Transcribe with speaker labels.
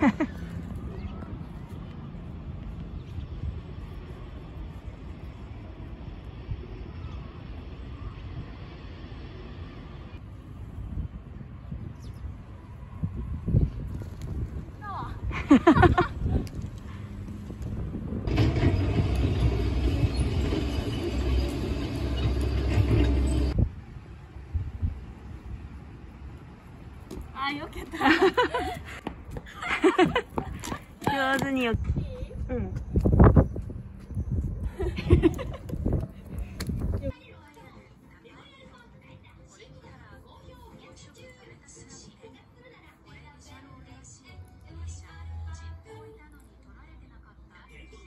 Speaker 1: あ、よけた。
Speaker 2: 上手にうん。